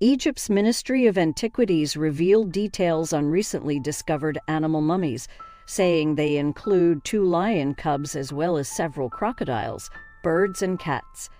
Egypt's Ministry of Antiquities revealed details on recently discovered animal mummies, saying they include two lion cubs as well as several crocodiles, birds, and cats.